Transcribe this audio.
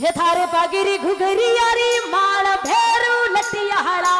हे थारे बागिरी घुघरी यारी माळ भेरू लटिया हळा